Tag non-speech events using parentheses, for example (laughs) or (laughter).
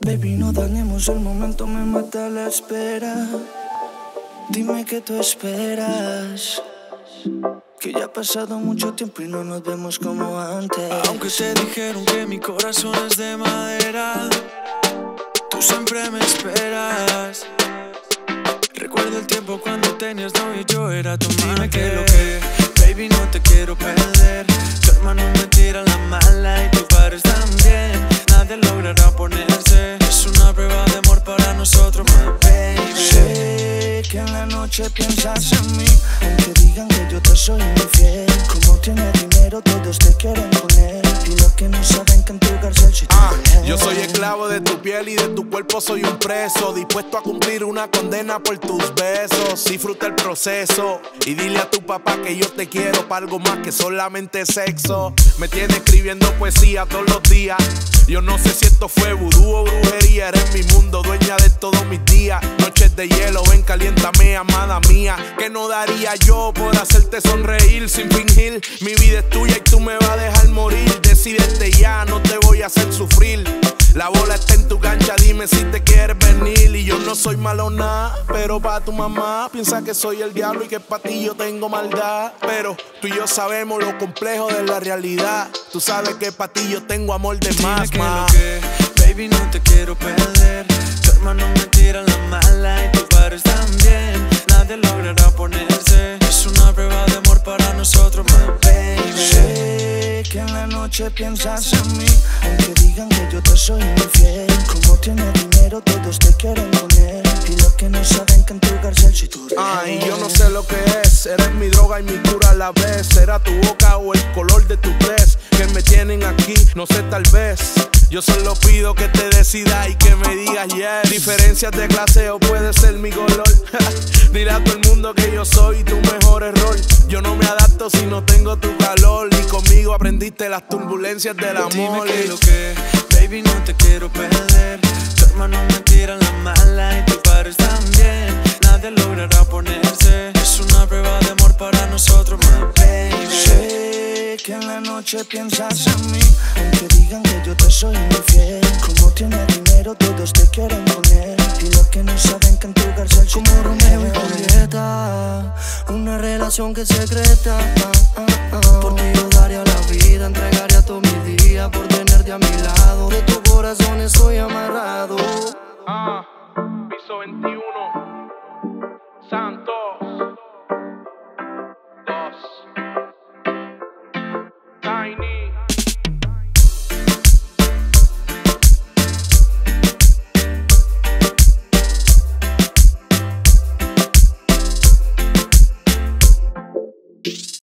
Baby, no dañemos el momento, me mata la espera. Dime que tú esperas. Que ya ha pasado mucho tiempo y no nos vemos como antes. Aunque te dijeron que mi corazón es de madera, tú siempre me esperas. Recuerdo el tiempo cuando tenías novio y yo era tu Dime que lo que, baby, no te quiero perder. Tu hermano me tira la mala y tu padres también. Noche piensas en mí, aunque digan que yo te soy infiel. Como tienes dinero, todos te quieren poner. Y lo que no saben que en tu cárcel. Yo soy esclavo de tu piel y de tu cuerpo soy un preso, dispuesto a cumplir una condena por tus besos. Disfruta el proceso y dile a tu papá que yo te quiero para algo más que solamente sexo. Me tiene escribiendo poesía todos los días. Yo no sé si esto fue vudú o brujería. Eres mi mundo, dueña de todos mis días. Noches de hielo, ven, caliéntame, amada mía. Que no daría yo por hacerte sonreír sin fingir. Mi vida es tuya dime si te quieres venir. Y yo no soy malo nada, pero pa' tu mamá piensa que soy el diablo y que pa' ti yo tengo maldad. Pero tú y yo sabemos lo complejo de la realidad. Tú sabes que pa' ti yo tengo amor de Dime más, que lo que, baby, no te quiero perder. Tu hermano me tira la mala y tus padres también. Nadie logrará ponerse. Es una prueba de amor para nosotros, my baby. Sé que en la noche piensas en mí, aunque digan que yo te soy infiel. Como eres mi droga y mi cura a la vez. Será tu boca o el color de tu dress que me tienen aquí, no sé, tal vez. Yo solo pido que te decidas y que me digas yes. Diferencias de clase o puede ser mi color. (laughs) Dile a todo el mundo que yo soy tu mejor error. Yo no me adapto si no tengo tu calor. Y conmigo aprendiste las turbulencias del Dime amor. que lo que, baby, no te quiero perder. Noche piensas en mí, aunque digan que yo te soy infiel. Como tienes dinero, todos te quieren poner. Y lo que no saben que en tu cárcel Como Romeo y Julieta, una relación que secreta. ah, ah.